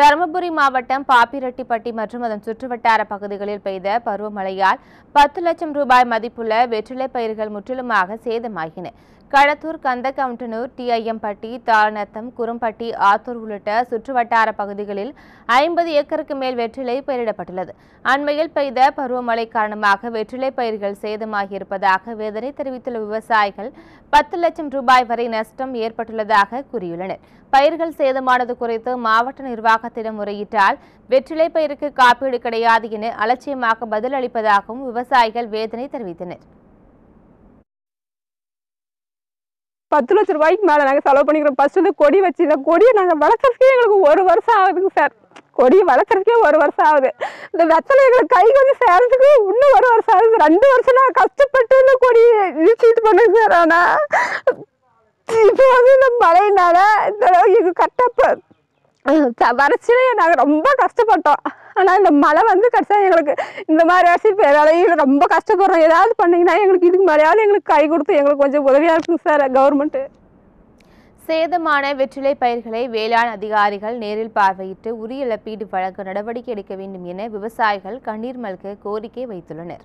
தருமபுரி மாவட்டம் பாப்பிரெட்டிப்பட்டி மற்றும் அதன் சுற்றுவட்டார பகுதிகளில் பெய்த பருவமழையால் பத்து லட்சம் ரூபாய் மதிப்புள்ள வெற்றிலை பயிர்கள் முற்றிலுமாக சேதமாகின. களத்தூர் கந்தகவுண்டனூர் டிஐஎம்பட்டி தாளநத்தம் குரும்பட்டி ஆத்தூர் உள்ளிட்ட சுற்றுவட்டார பகுதிகளில் ஐம்பது ஏக்கருக்கு மேல் வெற்றிலை பயிரிடப்பட்டுள்ளது. அண்மையில் பெய்த பருவமழை காரணமாக வெற்றிலை பயிர்கள் சேதமாகியிருப்பதாக வேதனை தெரிவித்துள்ள விவசாயிகள் பத்து லட்சம் ரூபாய் வரை நஷ்டம் ஏற்பட்டுள்ளதாக கூறியுள்ளனர். பயிர்கள் சேதமானது குறித்து மாவட்ட நிர்வாகத்திடம் முறையிட்டால் வெற்றிலை பயிருக்கு காப்பீடு கிடையாது என அலட்சியமாக பதிலளிப்பதாகவும் விவசாயிகள் வேதனை தெரிவித்தனர். பத்து லட்ச ரூபாய்க்கு மேலே நாங்கள் செலவு பண்ணிக்கிறோம். ஃபர்ஸ்ட் வந்து கொடி வச்சு இந்த கொடியை நாங்கள் வளர்க்குறதுக்கே எங்களுக்கு ஒரு வருஷம் ஆகுதுங்க சார் கொடியை வளர்க்குறதுக்கே ஒரு வருஷம் ஆகுது. இந்த வெத்தலை எங்களுக்கு கைக்கு வந்து சேர்றதுக்கு இன்னும் ஒரு வருஷம் ஆகுது. ரெண்டு வருஷம் நான் கஷ்டப்பட்டு இந்த கொடியை இழுச்சிட்டு பண்ணேன் சார் ஆனால் இப்போ வந்து இந்த மழையினால இந்த எங்கள் கட்டப்ப வறட்சியிலே நாங்கள் ரொம்ப கஷ்டப்பட்டோம். ஆனால் இந்த மழை வந்து கடைசியாக எங்களுக்கு இந்த மாதிரி ஆச்சு. இப்போ ரொம்ப கஷ்டப்படுறோம். ஏதாவது பண்ணீங்கன்னா எங்களுக்கு இதுக்கு மேலேயாவது எங்களுக்கு கை கொடுத்து எங்களுக்கு கொஞ்சம் உதவியாக இருக்குங்க சார் கவர்மெண்ட்டு சேதமான வெற்றிலை பயிர்களை வேளாண் அதிகாரிகள் நேரில் பார்வையிட்டு உரிய இழப்பீடு வழங்க நடவடிக்கை எடுக்க வேண்டும் என விவசாயிகள் கண்ணீர் மல்க கோரிக்கை வைத்துள்ளனர்.